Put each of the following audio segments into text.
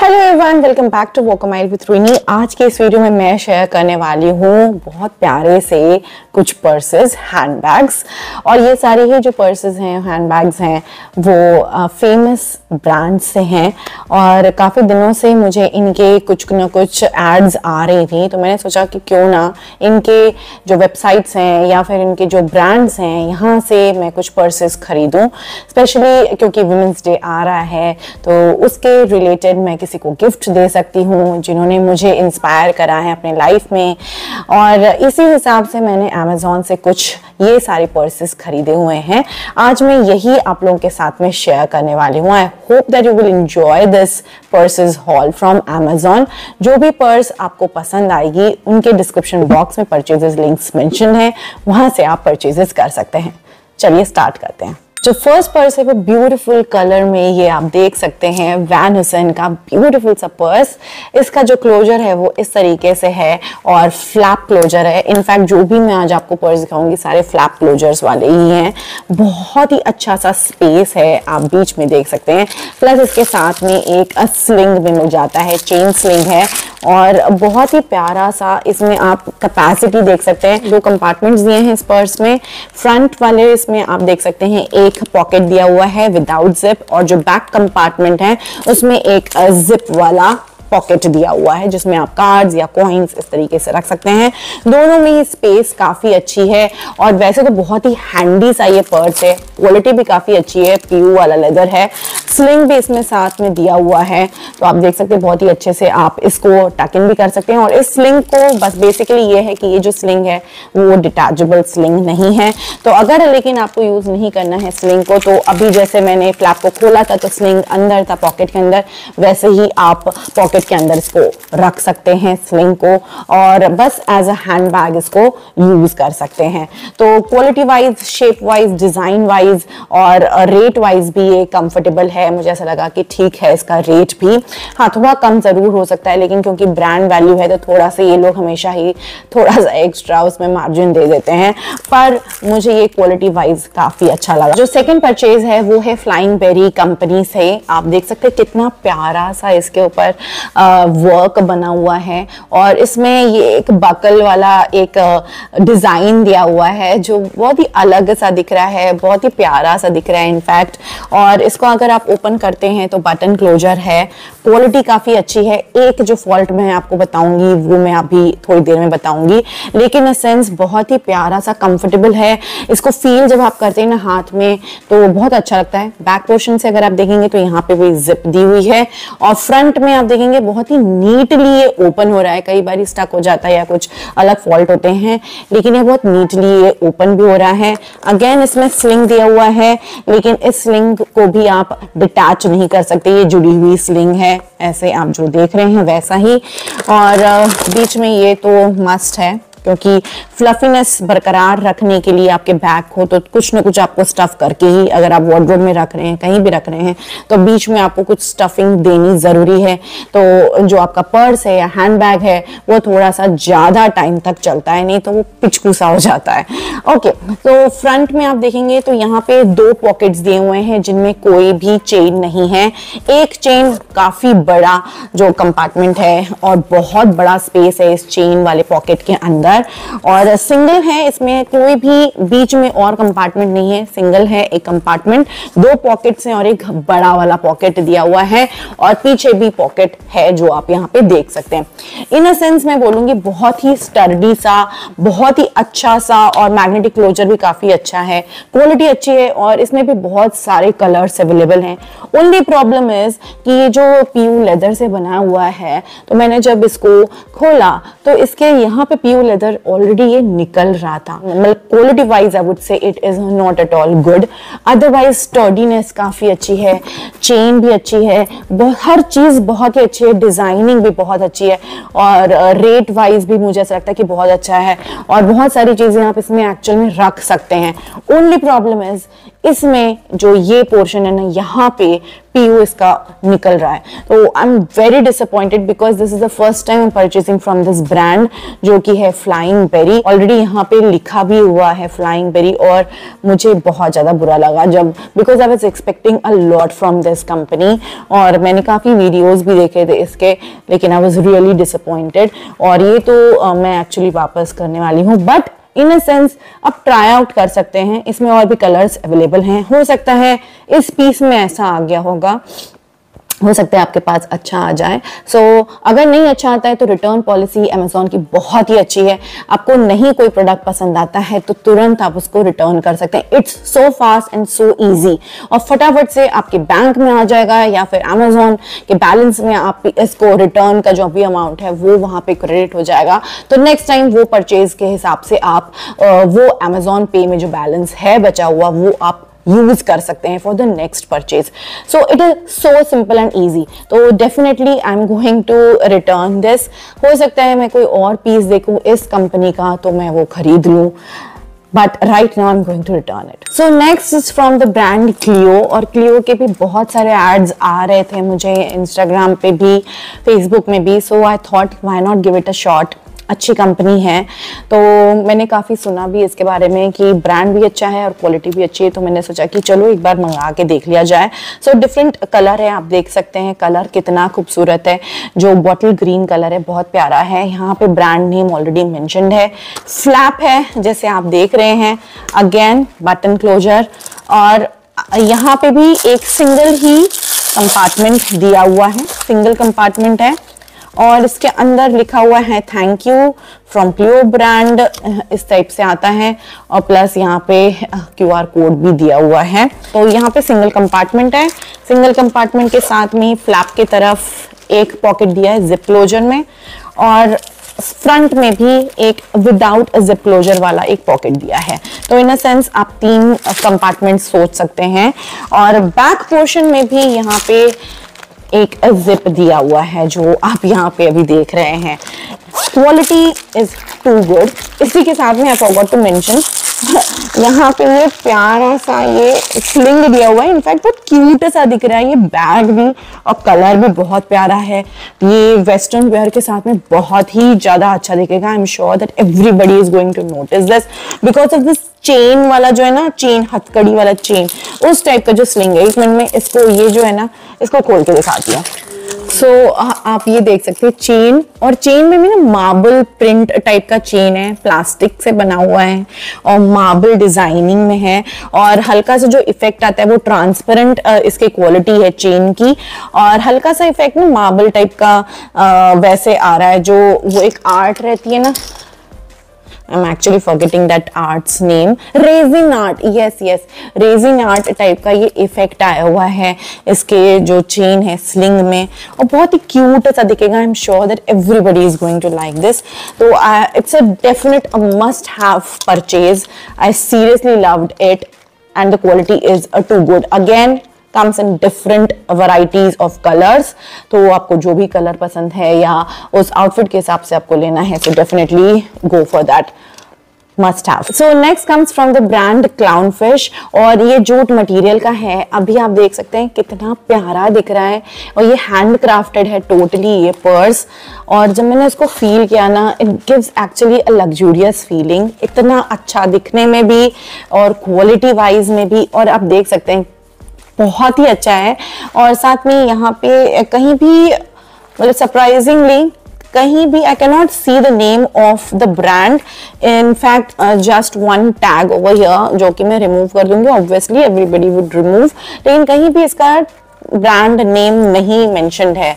Hello everyone welcome back to वोकमाइल with रूनी आज के इस वीडियो में मैं शेयर करने वाली हूँ बहुत प्यारे से कुछ पर्सेस हैंडबैग्स और ये सारे ही जो पर्सेस हैं हैंडबैग्स हैं, वो फ़ेमस ब्रांड से हैं और काफ़ी दिनों से मुझे इनके कुछ ना कुछ एड्स आ रही थी। तो मैंने सोचा कि क्यों ना इनके जो वेबसाइट्स हैं या फिर इनके जो ब्रांड्स हैं, यहाँ से मैं कुछ पर्सेस खरीदूँ। स्पेशली क्योंकि वुमेंस डे आ रहा है तो उसके रिलेटेड मैं किसी को गिफ्ट दे सकती हूँ, जिन्होंने मुझे इंस्पायर करा है अपने लाइफ में। और इसी हिसाब से मैंने अमेजोन से कुछ ये सारे पर्सेस खरीदे हुए हैं। आज मैं यही आप लोगों के साथ में शेयर करने वाली हूँ। I hope that you will enjoy this purses haul from Amazon जो भी पर्स आपको पसंद आएगी, उनके डिस्क्रिप्शन बॉक्स में परचेजेस लिंक्स मेंशन है। वहाँ से आप परचेजेस कर सकते हैं। चलिए स्टार्ट करते हैं। जो फ़र्स्ट पर्स है, वो ब्यूटीफुल कलर में ये आप देख सकते हैं वैन हुसैन का ब्यूटीफुल सा पर्स इसका जो क्लोजर है, वो इस तरीके से है और फ्लैप क्लोजर है. इनफैक्ट जो भी मैं आज आपको पर्स दिखाऊँगी, सारे फ्लैप क्लोजर्स वाले ही हैं. बहुत ही अच्छा सा स्पेस है, आप बीच में देख सकते हैं. प्लस इसके साथ में एक स्लिंग भी मिल जाता है चेन स्लिंग है. और बहुत ही प्यारा सा इसमें आप कैपेसिटी देख सकते हैं। दो कंपार्टमेंट्स दिए हैं इस पर्स में। फ्रंट वाले इसमें आप देख सकते हैं, एक पॉकेट दिया हुआ है विदाउट जिप और जो बैक कंपार्टमेंट है, उसमें एक जिप वाला पॉकेट दिया हुआ है, जिसमें आप कार्ड्स या कॉइन्स इस तरीके से रख सकते हैं। दोनों में स्पेस काफ़ी अच्छी है और वैसे तो बहुत ही हैंडी सा ये पर्स है। क्वालिटी भी काफ़ी अच्छी है पीयू वाला लेदर है। स्लिंग भी इसमें साथ में दिया हुआ है। तो आप देख सकते हैं, बहुत ही अच्छे से आप इसको टकिन भी कर सकते हैं। और इस स्लिंग को बस बेसिकली ये है कि ये जो स्लिंग है, वो डिटैचेबल स्लिंग नहीं है। तो अगर, लेकिन आपको यूज़ नहीं करना है स्लिंग को तो अभी जैसे मैंने फ्लैप को खोला था तो स्लिंग अंदर था पॉकेट के अंदर, वैसे ही आप पॉकेट पॉकेट के अंदर इसको रख सकते हैं स्लिंग को, और बस एज अ हैंड बैग इसको यूज़ कर सकते हैं। तो quality wise shape wise design wise और रेट वाइज भी ये कंफर्टेबल है। मुझे ऐसा लगा कि ठीक है इसका रेट भी। हाँ थोड़ा कम ज़रूर हो सकता है, लेकिन क्योंकि ब्रांड वैल्यू है तो थोड़ा सा ये लोग हमेशा ही थोड़ा सा एक्स्ट्रा उसमें मार्जिन दे देते हैं। पर मुझे ये क्वालिटी वाइज काफ़ी अच्छा लगा। जो सेकेंड परचेज है, वो है फ्लाइंग बेरी कंपनी से। आप देख सकते हैं कितना प्यारा सा इसके ऊपर वर्क बना हुआ है और इसमें ये एक बकल वाला एक डिज़ाइन दिया हुआ है जो बहुत ही अलग सा दिख रहा है, बहुत ही प्यारा सा दिख रहा है इनफैक्ट और इसको अगर आप ओपन करते हैं तो बटन क्लोजर है क्वालिटी काफ़ी अच्छी है। एक जो फॉल्ट मैं आपको बताऊँगी, वो मैं अभी थोड़ी देर में बताऊँगी, लेकिन सेंस बहुत ही प्यारा सा कंफर्टेबल है। इसको फील जब आप करते हैं ना हाथ में तो बहुत अच्छा लगता है। बैक पोर्शन से अगर आप देखेंगे तो यहाँ पे भी जिप दी हुई है। और फ्रंट में आप देखेंगे बहुत ही नीटली ये ओपन हो रहा है। कई बार स्टक हो जाता है या कुछ अलग फॉल्ट होते हैं, लेकिन ये बहुत नीटली ये ओपन भी हो रहा है। अगेन इसमें स्लिंग दिया हुआ है, लेकिन इस स्लिंग को भी आप डिटैच नहीं कर सकते। ये जुड़ी हुई स्लिंग है, ऐसे आप जो देख रहे हैं वैसा ही। और बीच में ये तो मस्ट है। क्योंकि फ्लफीनेस बरकरार रखने के लिए आपके बैग को तो कुछ ना कुछ आपको स्टफ़ करके ही अगर आप वार्ड्रोब में रख रहे हैं, कहीं भी रख रहे हैं तो बीच में आपको कुछ स्टफिंग देनी ज़रूरी है। तो जो आपका पर्स है या हैंड बैग है, वो थोड़ा सा ज़्यादा टाइम तक चलता है, नहीं तो वो पिचकू सा हो जाता है। ओके तो फ्रंट में आप देखेंगे तो यहाँ पे दो पॉकेट्स दिए हुए हैं, जिनमें कोई भी चेन नहीं है। एक चेन काफ़ी बड़ा जो कंपार्टमेंट है और बहुत बड़ा स्पेस है इस चेन वाले पॉकेट के अंदर। अंदर और सिंगल है, इसमें कोई भी बीच में और कंपार्टमेंट नहीं है। सिंगल है, एक कंपार्टमेंट दो पॉकेट्स हैं और एक बड़ा वाला पॉकेट दिया हुआ है। और पीछे भी पॉकेट है जो आप यहाँ पे देख सकते हैं। इन अ सेंस मैं बोलूँगी बहुत ही स्टर्डी सा, बहुत ही अच्छा सा और मैग्नेटिक क्लोजर भी काफ़ी अच्छा है। क्वालिटी अच्छी है और इसमें भी बहुत सारे कलर्स अवेलेबल हैं। ओनली प्रॉब्लम इज़ कि ये जो पीयू लेदर से बना हुआ है तो मैंने जब इसको खोला तो इसके यहाँ पे पीयू लेदर लेदर ऑलरेडी ये निकल रहा था। मतलब quality wise I would say it is not at all good otherwise sturdiness काफ़ी अच्छी है चेन भी अच्छी है हर चीज़ बहुत ही अच्छी है डिज़ाइनिंग भी बहुत अच्छी है, और रेट वाइज भी मुझे ऐसा लगता है कि बहुत अच्छा है, और बहुत सारी चीज़ें आप इसमें एक्चुअल में रख सकते हैं। ओनली प्रॉब्लम इज़ इसमें जो ये पोर्शन है ना यहाँ पे पीयू इसका निकल रहा है। तो I am very disappointed because this is the first time purchasing from this brand जो कि है फ्लाइंग बेरी ऑलरेडी यहाँ पे लिखा भी हुआ है फ्लाइंग बेरी और मुझे बहुत ज़्यादा बुरा लगा जब because I was expecting a lot from this company और मैंने काफ़ी वीडियोज़ भी देखे थे इसके लेकिन आई वॉज़ रियली डिसअपॉइंटेड और ये तो uh, मैं एक्चुअली वापस करने वाली हूँ। बट इन सेंस आप ट्राई आउट कर सकते हैं। इसमें और भी कलर्स अवेलेबल हैं। हो सकता है इस पीस में ऐसा आ गया होगा। हो सकता है आपके पास अच्छा आ जाए। सो so, अगर नहीं अच्छा आता है तो रिटर्न पॉलिसी अमेजोन की बहुत ही अच्छी है। आपको नहीं कोई प्रोडक्ट पसंद आता है तो तुरंत आप उसको रिटर्न कर सकते हैं। It's so fast and so easy और फटाफट से आपके बैंक में आ जाएगा या फिर अमेजोन के बैलेंस में आप इसको रिटर्न का जो भी अमाउंट है वो वहाँ पे क्रेडिट हो जाएगा। तो नेक्स्ट टाइम वो परचेज के हिसाब से आप वो अमेजोन पे में जो बैलेंस है बचा हुआ वो आप यूज़ कर सकते हैं for the next purchase so it is so simple and easy तो definitely I am going to return this हो सकता है मैं कोई और पीस देखूँ इस कंपनी का तो मैं वो खरीद लूँ. But right now I am going to return it so next is from the brand Clio और क्लियो के भी बहुत सारे एड्स आ रहे थे मुझे इंस्टाग्राम पे भी फेसबुक में भी. So I thought why not give it a shot अच्छी कंपनी है। तो मैंने काफ़ी सुना भी इसके बारे में कि ब्रांड भी अच्छा है और क्वालिटी भी अच्छी है। तो मैंने सोचा कि चलो एक बार मंगा के देख लिया जाए। सो डिफरेंट कलर है, आप देख सकते हैं कलर कितना खूबसूरत है। जो बॉटल ग्रीन कलर है, बहुत प्यारा है। यहाँ पे ब्रांड नेम ऑलरेडी मैंशनड है। फ्लैप है, जैसे आप देख रहे हैं। अगेन बटन क्लोजर और यहाँ पे भी एक सिंगल ही कंपार्टमेंट दिया हुआ है। सिंगल कंपार्टमेंट है। और इसके अंदर लिखा हुआ है thank you from Clio brand इस टाइप से आता है और प्लस यहाँ पे क्यू आर कोड भी दिया हुआ है। तो यहाँ पे सिंगल कंपार्टमेंट है। सिंगल कंपार्टमेंट के साथ में फ्लैप की तरफ़ एक पॉकेट दिया है जिप क्लोजर में और फ्रंट में भी एक विदाउट जिप क्लोजर वाला एक पॉकेट दिया है। तो इन अ सेंस आप तीन कंपार्टमेंट सोच सकते हैं। और बैक पोर्शन में भी यहाँ पे एक जिप दिया हुआ है जो आप यहाँ पे अभी देख रहे हैं। क्वालिटी इज़ टू गुड इसी के साथ में आई टू मेंशन यहाँ पे ये प्यारा सा ये स्लिंग दिया हुआ है। इनफैक्ट बहुत क्यूट सा दिख रहा है। ये बैग भी और कलर भी बहुत प्यारा है। ये वेस्टर्न वेयर के साथ में बहुत ही ज़्यादा अच्छा दिखेगा। I am sure that everybody is going to notice this because of this chain वाला जो है ना चेन हथकड़ी वाला चेन उस टाइप का जो स्लिंग है। एक मिनट में इसको, ये जो है ना, इसको खोल के दिखा दिया। सो so, आप ये देख सकते हैं चेन और चेन में भी ना मार्बल प्रिंट टाइप का चेन है प्लास्टिक से बना हुआ है और मार्बल डिज़ाइनिंग में है और हल्का सा जो इफ़ेक्ट आता है वो ट्रांसपेरेंट इसकी क्वालिटी है चेन की और हल्का सा इफ़ेक्ट ना मार्बल टाइप का वैसे आ रहा है जो वो एक आर्ट रहती है ना I'm actually forgetting that art's name. Resin art. Yes, yes. Resin art type का ये इफ़ेक्ट आया हुआ है इसके जो चेन है स्लिंग में और बहुत ही क्यूट सा दिखेगा I am sure that everybody is going to like this तो it's a definite a must have purchase I seriously loved it and the quality is uh, too good again comes in different varieties of colours तो आपको जो भी colour पसंद है या उस outfit के हिसाब से आपको लेना है so definitely go for that must have so next comes from the brand clown fish और ये जूट मटेरियल का है। अभी आप देख सकते हैं कितना प्यारा दिख रहा है और ये हैंड क्राफ्टेड है टोटली ये पर्स और जब मैंने इसको फील किया ना it gives actually a luxurious feeling इतना अच्छा दिखने में भी और क्वालिटी वाइज में भी और आप देख सकते हैं बहुत ही अच्छा है। और साथ में यहाँ पे कहीं भी मतलब सरप्राइजिंगली कहीं भी I cannot see the name of the brand in fact just one tag over here जो कि मैं रिमूव कर दूँगी। ऑब्वियसली एवरीबडी वुड रिमूव लेकिन कहीं भी इसका ब्रांड नेम नहीं मैंशनड है।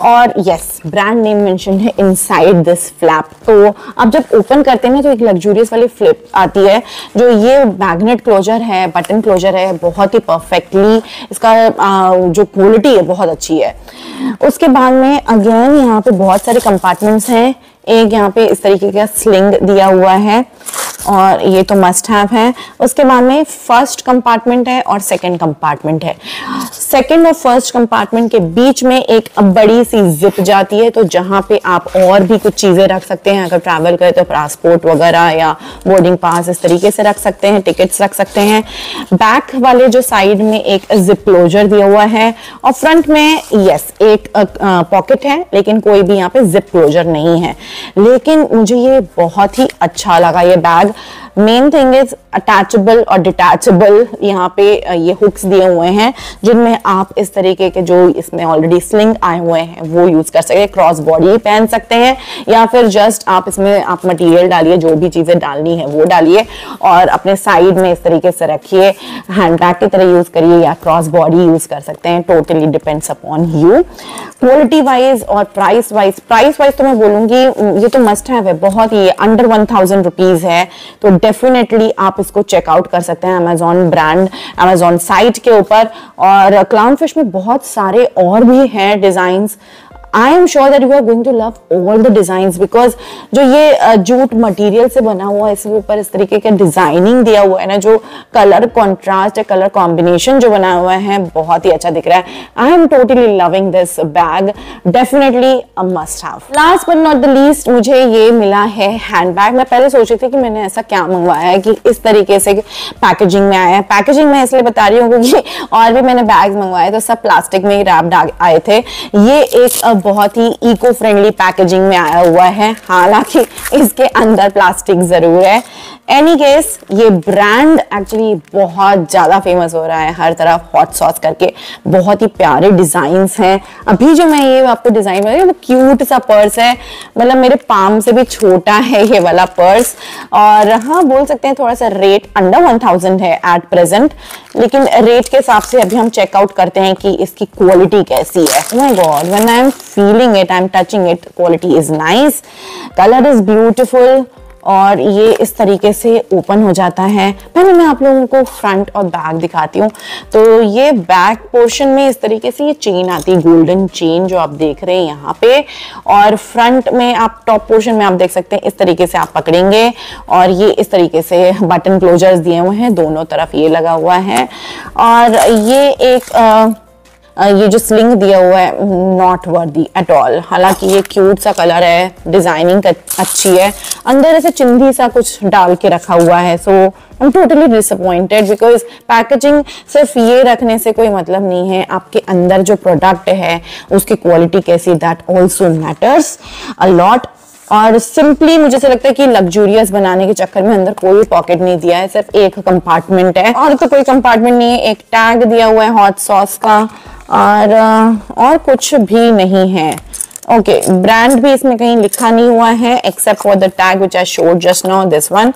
और यस ब्रांड नेम मेंशन है इनसाइड दिस फ्लैप तो आप जब ओपन करते हैं तो एक लग्जूरियस वाली फ्लिप आती है जो ये मैग्नेट क्लोजर है बटन क्लोजर है बहुत ही परफेक्टली इसका आ, जो क्वालिटी है बहुत अच्छी है। उसके बाद में अगेन यहाँ पे बहुत सारे कंपार्टमेंट्स हैं। एक यहाँ पे इस तरीके का स्लिंग दिया हुआ है और ये तो मस्ट हैव है। उसके बाद में फ़र्स्ट कंपार्टमेंट है और सेकंड कंपार्टमेंट है। सेकंड और फ़र्स्ट कंपार्टमेंट के बीच में एक बड़ी सी जिप जाती है तो जहाँ पे आप और भी कुछ चीज़ें रख सकते हैं। अगर ट्रैवल करें तो पासपोर्ट वगैरह या बोर्डिंग पास इस तरीके से रख सकते हैं टिकट्स रख सकते हैं। बैक वाले जो साइड में एक जिप क्लोजर दिया हुआ है, और फ्रंट में यस एक पॉकेट है, लेकिन कोई भी यहाँ पे जिप क्लोजर नहीं है। लेकिन मुझे ये बहुत ही अच्छा लगा, ये bag main thing is attachable और डिटैचेबल यहाँ पे ये हुक्स दिए हुए हैं, जिनमें आप इस तरीके के जो इसमें ऑलरेडी स्लिंग आए हुए हैं, वो यूज़ कर सकते हैं क्रॉस बॉडी पहन सकते हैं, या फिर जस्ट आप इसमें आप मटेरियल डालिए, जो भी चीज़ें डालनी है, वो डालिए, और अपने साइड में इस तरीके से रखिए हैंड बैग की तरह यूज़ करिए, या क्रॉस बॉडी यूज़ कर सकते हैं totally depends upon you quality wise और प्राइस वाइज प्राइस वाइज तो मैं बोलूँगी, ये तो मस्ट है, बहुत ही अंडर वन थाउज़ेंड रुपीज़ है तो डेफिनेटली आप इसको चेकआउट कर सकते हैं अमेजोन ब्रांड अमेजोन साइट के ऊपर। और क्लाउन फ़िश में बहुत सारे और भी हैं design I am sure that you are going to love all the design because जो ये जूट मटेरियल से बना हुआ है, इसके ऊपर इस तरीके का डिज़ाइनिंग दिया हुआ है ना, जो कलर कॉन्ट्रास्ट कलर कॉम्बिनेशन जो बना हुआ है, बहुत ही अच्छा दिख रहा है। I am totally loving this bag definitely must have last but not the least मुझे ये मिला है हैंड बैग मैं पहले सोच रही थी कि मैंने ऐसा क्या मंगवाया है कि इस तरीके से पैकेजिंग में आया है। पैकेजिंग में इसलिए बता रही हूँ क्योंकि और भी मैंने बैग मंगवाए तो सब प्लास्टिक में ही रैप्ड आए थे। ये एक बहुत ही इको फ्रेंडली पैकेजिंग में आया हुआ है। हालाँकि इसके अंदर प्लास्टिक ज़रूर है। एनी केस ये ब्रांड एक्चुअली बहुत ज़्यादा फ़ेमस हो रहा है हर तरफ़ हॉट सॉस करके। बहुत ही प्यारे डिज़ाइन हैं। अभी जो मैं ये आपको डिज़ाइन बता वो क्यूट सा पर्स है। मतलब मेरे पाम से भी छोटा है ये वाला पर्स और हाँ बोल सकते हैं थोड़ा सा रेट अंडर वन थाउज़ेंड है एट प्रेजेंट लेकिन रेट के हिसाब से अभी हम चेकआउट करते हैं कि इसकी क्वालिटी कैसी है। My God when I am feeling it I am touching it quality is nice colour is beautiful और ये इस तरीके से ओपन हो जाता है। पहले मैं आप लोगों को फ्रंट और बैक दिखाती हूँ। तो ये बैक पोर्शन में इस तरीके से ये चेन आती है गोल्डन चेन जो आप देख रहे हैं यहाँ पे। और फ्रंट में आप टॉप पोर्शन में आप देख सकते हैं इस तरीके से आप पकड़ेंगे। और ये इस तरीके से बटन क्लोजर्स दिए हुए हैं दोनों तरफ़ ये लगा हुआ है। और ये एक आ, ये जो स्लिंग दिया हुआ है नॉट वर्दी एट ऑल हालाँकि ये क्यूट सा कलर है डिज़ाइनिंग अच्छी है. अंदर ऐसे चिंदी सा कुछ डाल के रखा हुआ है so I am totally disappointed because packaging सिर्फ़ ये रखने से कोई मतलब नहीं है. आपके अंदर जो प्रोडक्ट है, उसकी क्वालिटी कैसी that also matters a lot और सिंपली मुझे से लगता है कि लग्जूरियस बनाने के चक्कर में अंदर कोई पॉकेट नहीं दिया है, सिर्फ़ एक कंपार्टमेंट है. और तो कोई कंपार्टमेंट नहीं है, एक टैग दिया हुआ है हॉट सॉस का. और और कुछ भी नहीं है। ओके ब्रांड भी इसमें कहीं लिखा नहीं हुआ है except for the tag which I showed just know this one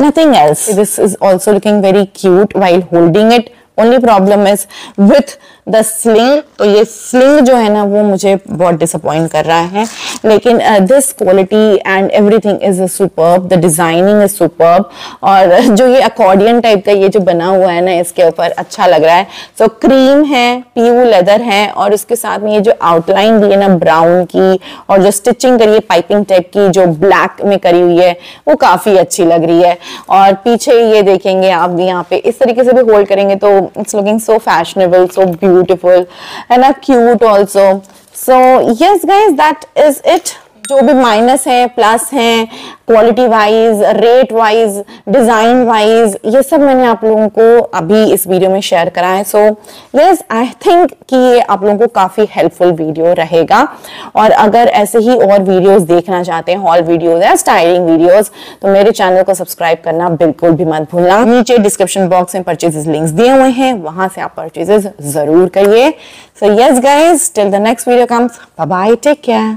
nothing else this is also looking very cute while holding it only problem is with the sling तो ये स्लिंग जो है ना वो मुझे बहुत डिसअपॉइंट कर रहा है। लेकिन this quality and everything is superb the designing is superb और जो ये अकॉर्डियन टाइप का ये जो बना हुआ है ना इसके ऊपर अच्छा लग रहा है। सो so, क्रीम है पीयू लेदर है और उसके साथ में ये जो आउटलाइन दी है ना ब्राउन की और जो स्टिचिंग करी है पाइपिंग टाइप की जो ब्लैक में करी हुई है वो काफ़ी अच्छी लग रही है। और पीछे ये देखेंगे आप यहाँ पे इस तरीके से भी होल्ड करेंगे तो it's looking so fashionable so beautiful beautiful and are cute also. So yes guys that is it जो भी माइनस है प्लस है quality wise rate wise design wise ये सब मैंने आप लोगों को अभी इस वीडियो में शेयर करा है। सो यस आई थिंक कि ये आप लोगों को काफ़ी हेल्पफुल वीडियो रहेगा। और अगर ऐसे ही और वीडियोस देखना चाहते हैं हॉल वीडियोस या स्टाइलिंग वीडियोस तो मेरे चैनल को सब्सक्राइब करना बिल्कुल भी मत भूलना। नीचे डिस्क्रिप्शन बॉक्स में परचेजेस लिंक्स दिए हुए हैं, वहाँ से आप परचेजेस ज़रूर करिए। So yes guys till the next video comes bye take care